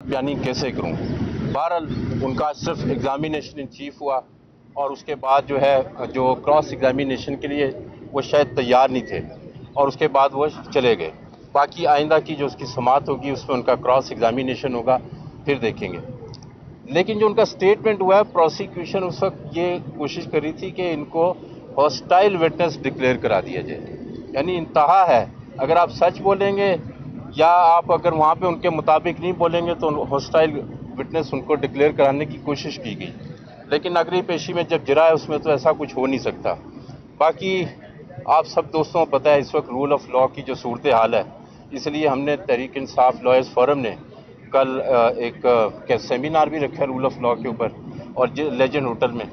यानी कैसे करूँ? बहरहाल, उनका सिर्फ़ एग्ज़ामिनेशन इन चीफ हुआ और उसके बाद जो है, जो क्रॉस एग्ज़ामिनेशन के लिए वो शायद तैयार नहीं थे और उसके बाद वो चले गए। बाकी आइंदा की जो उसकी समात होगी, उसमें उनका क्रॉस एग्ज़ामिनेशन होगा, फिर देखेंगे। लेकिन जो उनका स्टेटमेंट हुआ है प्रोसिक्यूशन उस वक्त ये कोशिश करी थी कि इनको हॉस्टाइल विटनेस डिक्लेयर करा दिया जाए। यानी इंतहा है, अगर आप सच बोलेंगे या आप अगर वहाँ पे उनके मुताबिक नहीं बोलेंगे तो हॉस्टाइल विटनेस उनको डिक्लेयर कराने की कोशिश की गई। लेकिन नगरी पेशी में जब जरा है, उसमें तो ऐसा कुछ हो नहीं सकता। बाकी आप सब दोस्तों को पता है, इस वक्त रूल ऑफ़ लॉ की जो सूरत हाल है, इसलिए हमने तहरीक इंसाफ लॉयर्स फोरम ने कल एक सेमिनार भी रखा है रूल ऑफ़ लॉ के ऊपर, और लेजेंड होटल में,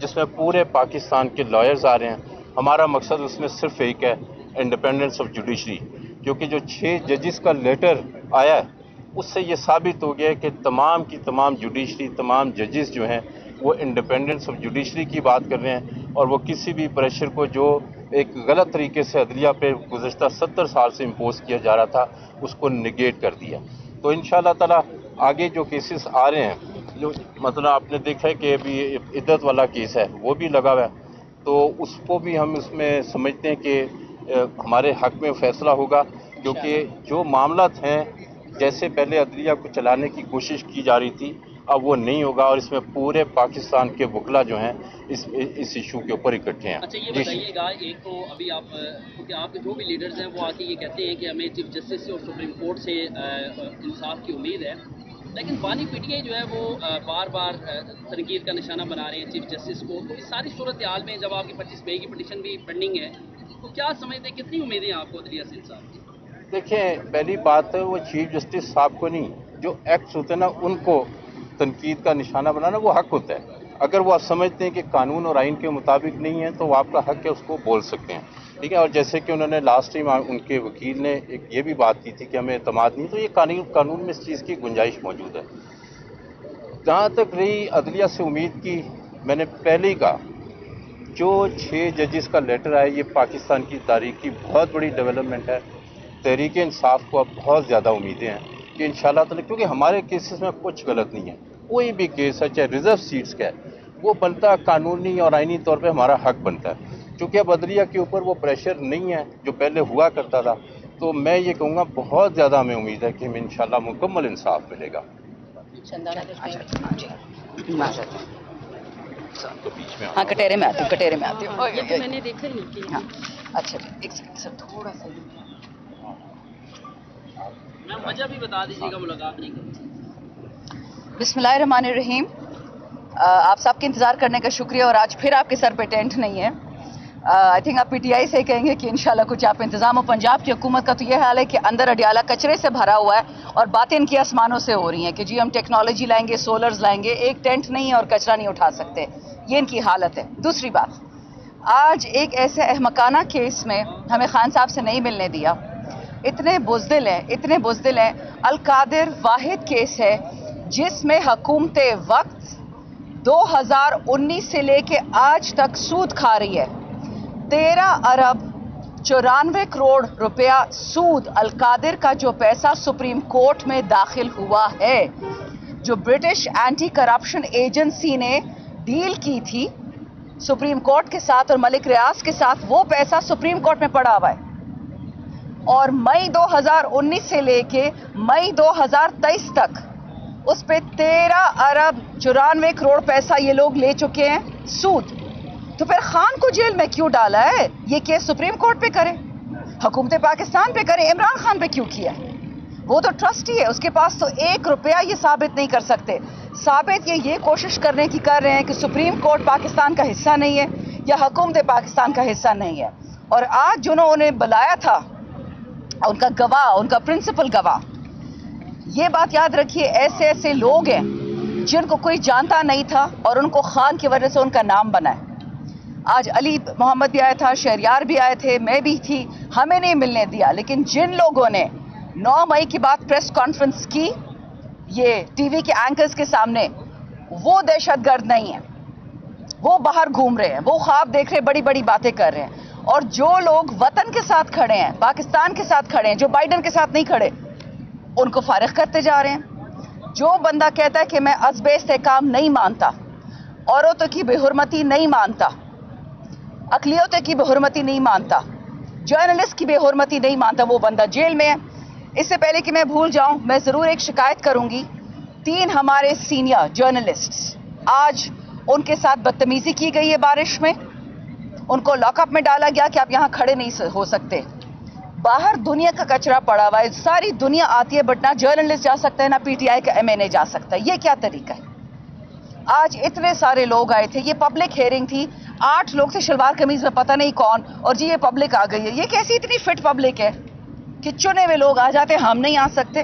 जिसमें पूरे पाकिस्तान के लॉयर्स आ रहे हैं। हमारा मकसद उसमें सिर्फ़ एक है इंडिपेंडेंस ऑफ़ जुडिशरी क्योंकि जो छः जजिस का लेटर आया है, उससे ये साबित हो गया कि तमाम की तमाम जुडिशरी तमाम जजिस जो हैं, वो इंडिपेंडेंस ऑफ़ जुडिशरी की बात कर रहे हैं और वो किसी भी प्रेशर को जो एक गलत तरीके से अदलिया पे गुजशत सत्तर साल से इम्पोज किया जा रहा था, उसको निगेट कर दिया। तो इन ताला आगे जो केसेस आ रहे हैं, जो मतलब आपने देखा है कि अभी इद्दत वाला केस है, वो भी लगा हुआ है। तो उसको भी हम इसमें समझते हैं कि हमारे हक में फैसला होगा क्योंकि जो मामला हैं जैसे पहले अदलिया को चलाने की कोशिश की जा रही थी अब वो नहीं होगा और इसमें पूरे पाकिस्तान के बुकला जो हैं इस इस इशू के ऊपर इकट्ठे हैं। अच्छा ये बताइएगा एक तो अभी आप क्योंकि आपके जो भी लीडर्स हैं वो आके ये कहते हैं कि हमें चीफ जस्टिस से और सुप्रीम कोर्ट से इंसाफ की उम्मीद है। लेकिन बानी पीटीआई जो है वो बार बार तनकीद का निशाना बना रहे हैं चीफ जस्टिस को। तो इस सारी सूरत हाल में जब आपकी पच्चीस मई की पटिशन भी पेंडिंग है तो क्या समझते हैं? कितनी उम्मीदें आपको दलिया से इंसाफ की? देखें पहली बात है वो चीफ जस्टिस साहब को नहीं, जो एक्ट्स होते हैं ना, उनको तनकीद का निशाना बनाना वो हक होता है। अगर वो आप समझते हैं कि कानून और आइन के मुताबिक नहीं है तो वो आपका हक है उसको बोल सकते हैं। ठीक है, और जैसे कि उन्होंने लास्ट टाइम उनके वकील ने एक ये भी बात की थी कि हमें अतमाद नहीं तो ये कानून कानून में इस चीज़ की गुंजाइश मौजूद है। जहाँ तक रही अदलिया से उम्मीद की, मैंने पहले ही कहा जो छः जजिस का लेटर आया ये पाकिस्तान की तारीख की बहुत बड़ी डेवलपमेंट है। तहरीक इंसाफ को अब बहुत ज़्यादा उम्मीदें हैं कि इन शाला क्योंकि हमारे केसेस में कुछ गलत नहीं है। कोई भी केस है चाहे रिज़र्व सीट्स का है वो बनता कानूनी और आइनी तौर पे हमारा हक बनता है। क्योंकि अब अदलिया के ऊपर वो प्रेशर नहीं है जो पहले हुआ करता था तो मैं ये कहूँगा बहुत ज़्यादा हमें उम्मीद है कि हमें इंशाल्लाह मुकम्मल इंसाफ मिलेगा। तो बीच में हाँ कटेरे में आती हूँ कटेरे में आती हूँ। ये तो मैंने देखा ही नहीं हाँ अच्छा एक सेकंड सर थोड़ा सा मज़ा भी बता दीजिएगा मुलाकात नहीं करती रहीम आप सबके इंतज़ार करने का शुक्रिया और आज फिर आपके सर पे टेंट नहीं है। आई थिंक आप पीटीआई से कहेंगे कि इंशाल्लाह कुछ आप इंतज़ाम हो। पंजाब की हुकूमत का तो यह हाल है कि अंदर अडियाला कचरे से भरा हुआ है और बातें इनकी आसमानों से हो रही हैं कि जी हम टेक्नोलॉजी लाएँगे सोलर्स लाएँगे, एक टेंट नहीं है और कचरा नहीं उठा सकते। ये इनकी हालत है। दूसरी बात, आज एक ऐसे अहमकाना केस में हमें खान साहब से नहीं मिलने दिया। इतने बुजदिल हैं, इतने बुजदिल हैं। अलकादिर वाहिद केस है जिसमें हकूमत वक्त 2019 से लेके आज तक सूद खा रही है। तेरह अरब चौरानवे करोड़ रुपया सूद अलकादिर का जो पैसा सुप्रीम कोर्ट में दाखिल हुआ है, जो ब्रिटिश एंटी करप्शन एजेंसी ने डील की थी, सुप्रीम कोर्ट के साथ और मलिक रियाज के साथ वो पैसा सुप्रीम कोर्ट में पड़ा हुआ है। और मई 2019 से लेके मई 2023 तक उस पर तेरह अरब चौरानवे करोड़ पैसा ये लोग ले चुके हैं सूद। तो फिर खान को जेल में क्यों डाला है? ये केस सुप्रीम कोर्ट पे करे। हुकूमत पाकिस्तान पे करे। इमरान खान पे क्यों किया वो तो ट्रस्टी है। उसके पास तो एक रुपया ये साबित नहीं कर सकते। साबित ये ये कोशिश करने की कर रहे हैं कि सुप्रीम कोर्ट पाकिस्तान का हिस्सा नहीं है या हुकूमत पाकिस्तान का हिस्सा नहीं है। और आज जिन्होंने बुलाया था, उनका गवाह, उनका प्रिंसिपल गवाह, ये बात याद रखिए ऐसे ऐसे लोग हैं जिनको कोई जानता नहीं था और उनको खान की वजह से उनका नाम बना है। आज अली मोहम्मद भी आया था, शहरियार भी आए थे, मैं भी थी, हमें नहीं मिलने दिया। लेकिन जिन लोगों ने 9 मई की बात प्रेस कॉन्फ्रेंस की, ये टीवी के एंकर्स के सामने, वो दहशतगर्द नहीं है। वो बाहर घूम रहे हैं, वो ख्वाब देख रहे बड़ी बड़ी बातें कर रहे हैं। और जो लोग वतन के साथ खड़े हैं, पाकिस्तान के साथ खड़े हैं, जो बाइडन के साथ नहीं खड़े, उनको फारिग करते जा रहे हैं। जो बंदा कहता है कि मैं असबे से काम नहीं मानता, औरतों की बेहरमती नहीं मानता अकलियतों की बेहरमती नहीं मानता। जर्नलिस्ट की बेहरमती नहीं मानता वो बंदा जेल में है। इससे पहले कि मैं भूल जाऊँ, मैं ज़रूर एक शिकायत करूँगी। तीन हमारे सीनियर जर्नलिस्ट आज उनके साथ बदतमीजी की गई है बारिश में। उनको लॉकअप में डाला गया कि आप यहाँ खड़े नहीं हो सकते। बाहर दुनिया का कचरा पड़ा हुआ है, सारी दुनिया आती है, बट ना जर्नलिस्ट जा सकता है, ना पीटीआई का एमएनए जा सकता है। ये क्या तरीका है? आज इतने सारे लोग आए थे, ये पब्लिक हेयरिंग थी आठ लोग थे, शलवार कमीज में पता नहीं कौन। और जी, ये पब्लिक आ गई है। ये कैसी इतनी फिट पब्लिक है? कि चुने हुए लोग आ जाते, हम नहीं आ सकते।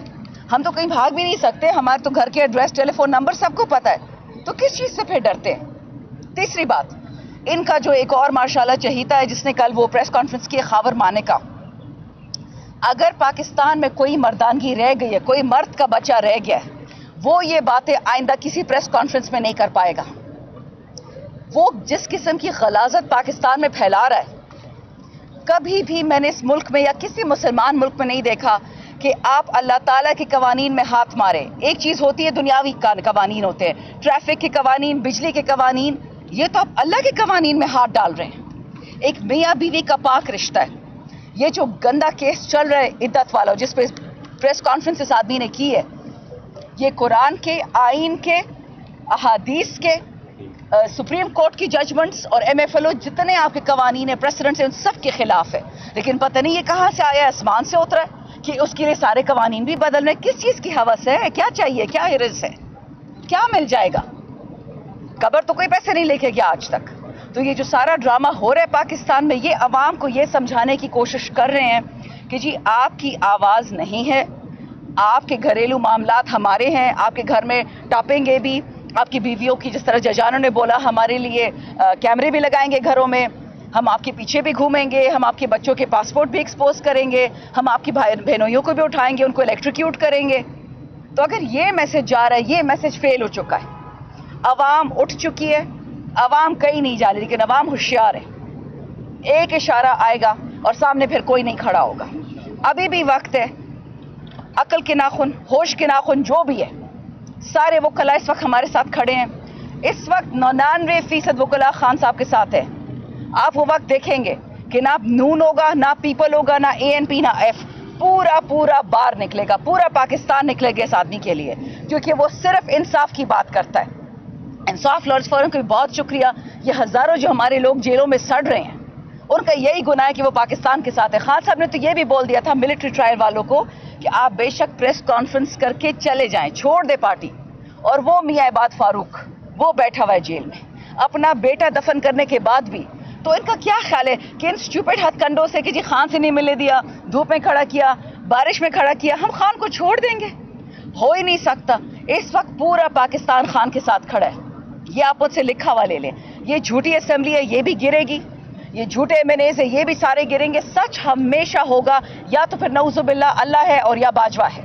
हम तो कहीं भाग भी नहीं सकते। हमारे तो घर के एड्रेस टेलीफोन नंबर सबको पता है। तो किस चीज़ से फिर डरते हैं? तीसरी बात, इनका जो एक और माशाल्लाह चहीता है, जिसने कल वो प्रेस कॉन्फ्रेंस की खबर माने का। अगर पाकिस्तान में कोई मर्दानगी रह गई है, कोई मर्द का बच्चा रह गया है, वो ये बातें आइंदा किसी प्रेस कॉन्फ्रेंस में नहीं कर पाएगा। वो जिस किस्म की गलाजत पाकिस्तान में फैला रहा है, कभी भी मैंने इस मुल्क में या किसी मुसलमान मुल्क में नहीं देखा कि आप अल्लाह ताला के कवानीन में हाथ मारे। एक चीज़ होती है, दुनियावी कवानीन होते हैं। ट्रैफ़िक के कवानीन, बिजली के कवानीन, ये तो आप अल्लाह के कवानीन में हाथ डाल रहे हैं। एक मियाँ बीवी का पाक रिश्ता है। ये जो गंदा केस चल रहा है इद्दत वाला, जिस पे प्रेस कॉन्फ्रेंस इस आदमी ने की है, ये कुरान के आइन के, अहादीस के सुप्रीम कोर्ट की जजमेंट्स और एम एफ़ एल ओ जितने आपके कवानीन है प्रेसिडेंट्स हैं, उन सब के खिलाफ है। लेकिन पता नहीं ये कहाँ से आया, आसमान से उतरा है कि उसके लिए सारे कवानीन भी बदल रहे किस चीज़ की हवस है? क्या चाहिए? क्या हिरस है? क्या मिल जाएगा? कबर तो कोई पैसे नहीं लेके गया आज तक। तो ये जो सारा ड्रामा हो रहा है पाकिस्तान में, ये अवाम को ये समझाने की कोशिश कर रहे हैं कि जी, आपकी आवाज़ नहीं है। आपके घरेलू मामला हमारे हैं, आपके घर में टापेंगे भी। आपकी बीवियों की जिस तरह जजानों ने बोला, हमारे लिए कैमरे भी लगाएँगे घरों में, हम आपके पीछे भी घूमेंगे, हम आपके बच्चों के पासपोर्ट भी एक्सपोज करेंगे, हम आपकी भाई, बहनोइयों को भी उठाएँगे, उनको इलेक्ट्रिक्यूट करेंगे। तो अगर ये मैसेज जा रहा है, ये मैसेज फेल हो चुका है। अवाम उठ चुकी है अवाम कहीं नहीं जा रही, लेकिन अवाम होशियार है। एक इशारा आएगा और सामने फिर कोई नहीं खड़ा होगा। अभी भी वक्त है, अकल के नाखुन, होश के नाखुन, जो भी है सारे वकला इस वक्त हमारे साथ खड़े हैं। इस वक्त नौनानवे फ़ीसद वकला खान साहब के साथ है। आप वो वक्त देखेंगे कि ना नून होगा, ना पीपल होगा, ना ए एन पी ना एफ़ पूरा पूरा बार निकलेगा, पूरा पाकिस्तान निकलेगा इस आदमी के लिए, क्योंकि वो सिर्फ़ इंसाफ की बात करता है। इंसाफ लॉर्ड्स फोरम का बहुत शुक्रिया। ये हज़ारों जो हमारे लोग जेलों में सड़ रहे हैं, उनका यही गुना है कि वो पाकिस्तान के साथ है। खान साहब ने तो ये भी बोल दिया था, मिलिट्री ट्रायल वालों को कि आप बेशक प्रेस कॉन्फ्रेंस करके चले जाएँ, छोड़ दे पार्टी। और वो मियाँ इबाद फारूक, वो बैठा हुआ है जेल में। अपना बेटा दफन करने के बाद भी तो इनका क्या ख्याल है कि इन स्टूपिड हथकंडों से कि जी खान से नहीं मिलने दिया, धूप में खड़ा किया, बारिश में खड़ा किया, हम खान को छोड़ देंगे? हो ही नहीं सकता। इस वक्त पूरा पाकिस्तान खान के साथ खड़ा है। ये आप मुझसे लिखा हुआ ले लें। ये झूठी असेंबली है, ये भी गिरेगी। ये झूठे एम है ये भी सारे गिरेंगे। सच हमेशा होगा। या तो फिर नौजुबिल्ला अल्लाह है और या बाजवा है।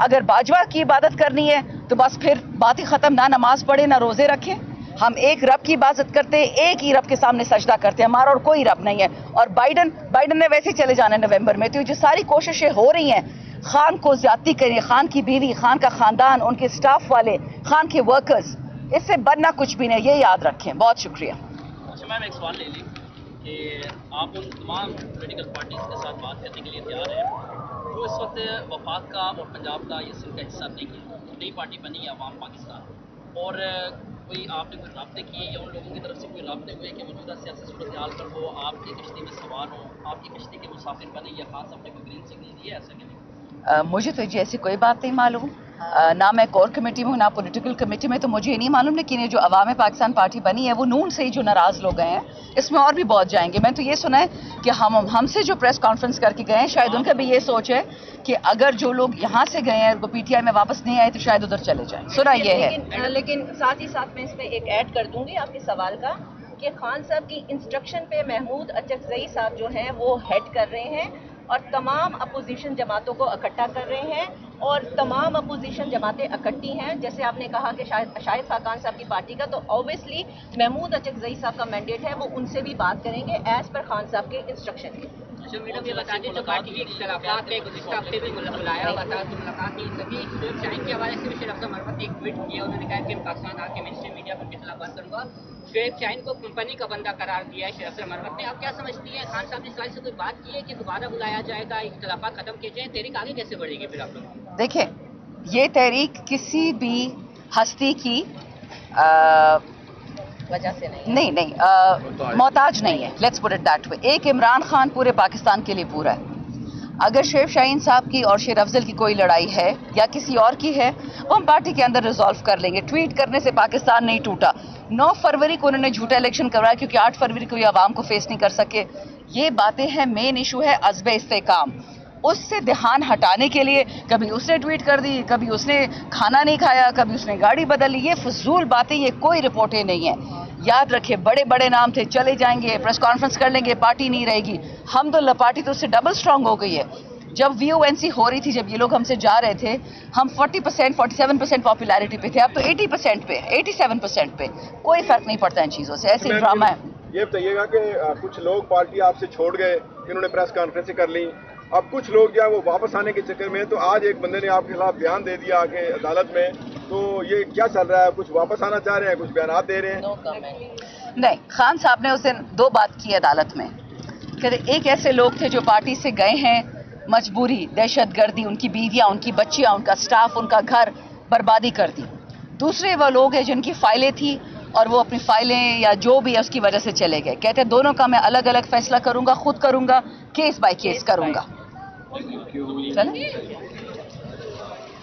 अगर बाजवा की इबादत करनी है तो बस फिर बात ही ख़त्म। ना नमाज़ पढ़े, ना रोज़े रखें। हम एक रब की इबादत करते हैं, एक ही रब के सामने सजदा करते हैं। हमारा और कोई रब नहीं है। और बाइडन बाइडन ने वैसे चले जाना है नवंबर में। तो जो सारी कोशिशें हो रही हैं, खान को ज़्यादा करें खान की बीवी, खान का खानदान, उनके स्टाफ वाले, खान के वर्कर्स इससे बनना कुछ भी नहीं ये याद रखें। बहुत शुक्रिया। अच्छा मैम, एक सवाल ले ली। कि आप उन तमाम पोलिटिकल पार्टीज़ के साथ बात करने के लिए तैयार हैं, जो इस वक्त वफाक का और पंजाब का ये सिंह का हिस्सा नहीं है नई पार्टी बनी है अवाम पाकिस्तान। और, कोई आपने कोई रबते किए या उन लोगों की तरफ़ से कोई रबते हुए कि मौजूदा सियासी सूरत हाल पर वो आपकी कश्ती में सवार हो, आपकी कश्ती के मुसाफिर बने या खान साहब ने कोई ग्रीन सिग्नल दिया ऐसा कि नहीं? मुझे तो जी ऐसी कोई बात नहीं मालूम। ना मैं कोर कमेटी में हूँ, ना पॉलिटिकल कमेटी में तो मुझे नहीं मालूम लेकिन ये जो अवाम पाकिस्तान पार्टी बनी है, वो नून से ही जो नाराज़ लोग गए हैं, इसमें और भी बहुत जाएँगे। मैं तो ये सुना है कि हम, हमसे जो प्रेस कॉन्फ्रेंस करके गए हैं, शायद उनका भी ये सोच है कि अगर जो लोग यहाँ से गए हैं, वो पीटीआई में वापस नहीं आए तो शायद उधर चले जाए। सुना ये है। लेकिन साथ ही साथ मैं इसमें एक ऐड कर दूँगी आपके सवाल का, कि खान साहब की इंस्ट्रक्शन पे महमूद अचकजई साहब जो हैं, वो हेड कर रहे हैं और तमाम अपोजिशन जमातों को इकट्ठा कर रहे हैं। और तमाम अपोजिशन जमातें इकट्ठी हैं। जैसे आपने कहा कि शायद शाहिद खाकान साहब की पार्टी का तो ऑब्वियसली महमूद अचकजई साहब का मैंडेट है, वो उनसे भी बात करेंगे एज पर खान साहब के इंस्ट्रक्शन के। मीडिया पे बता दें पार्टी तो मुलाकात शुएब के हवाले से भी ट्वीट किया, उन्होंने कहा कि पाकिस्तान आके मीडिया पर शुएब शाहीन को कंपनी का बंदा करार दिया है ने आप क्या समझती हैं? खान साहब ने इस से कोई बात की है कि दोबारा बुलाया जाएगा इख्तलाफात खत्म किए जाए? तहरीक आगे कैसे बढ़ेगी फिर आप लोग देखिए ये तहरीक किसी भी हस्ती की आ, वजह से नहीं नहीं नहीं आ, मोहताज नहीं है। Let's put it that way एक इमरान खान पूरे पाकिस्तान के लिए पूरा है। अगर शेर शाहीन साहब की और शेर अफजल की कोई लड़ाई है या किसी और की है वो हम पार्टी के अंदर रिजॉल्व कर लेंगे। ट्वीट करने से पाकिस्तान नहीं टूटा। 9 फरवरी को उन्होंने झूठा इलेक्शन करवाया क्योंकि 8 फरवरी को ये आवाम को फेस नहीं कर सके। ये बातें हैं मेन इशू है अजब इस्तेकाम उससे ध्यान हटाने के लिए कभी उसने ट्वीट कर दी कभी उसने खाना नहीं खाया कभी उसने गाड़ी बदल ली ये फजूल बातें ये कोई रिपोर्टें नहीं है। याद रखे बड़े बड़े नाम थे चले जाएँगे प्रेस कॉन्फ्रेंस कर लेंगे पार्टी नहीं रहेगी। हम तो पार्टी तो उससे डबल स्ट्रांग हो गई है। जब वी हो रही थी जब ये लोग हमसे जा रहे थे हम 40 percent forty seven percent popularity पे थे अब तो 80 परसेंट पे 87 परसेंट पे। कोई फ़र्क नहीं पड़ता इन चीज़ों से ऐसे ड्रामा है। ये बताइएगा कि कुछ लोग पार्टी आपसे छोड़ गए इन्होंने प्रेस कॉन्फ्रेंस कर ली। अब कुछ लोग जो है वो वापस आने के चक्कर में तो आज एक बंदे ने आपके खिलाफ बयान दे दिया आके अदालत में। तो ये क्या चल रहा है? कुछ वापस आना चाह रहे हैं? कुछ बयान दे रहे हैं? कमेंट नहीं खान साहब ने उस दिन दो बात की अदालत में। कहते एक ऐसे लोग थे जो पार्टी से गए हैं मजबूरी दहशत गर्दी उनकी बीवियाँ उनकी बच्चियाँ उनका स्टाफ उनका घर बर्बादी कर दी। दूसरे वो लोग हैं जिनकी फाइलें थी और वो अपनी फाइलें या जो भी है उसकी वजह से चले गए। कहते हैं दोनों का मैं अलग अलग फैसला करूँगा खुद करूँगा केस बाय केस करूँगा। चले?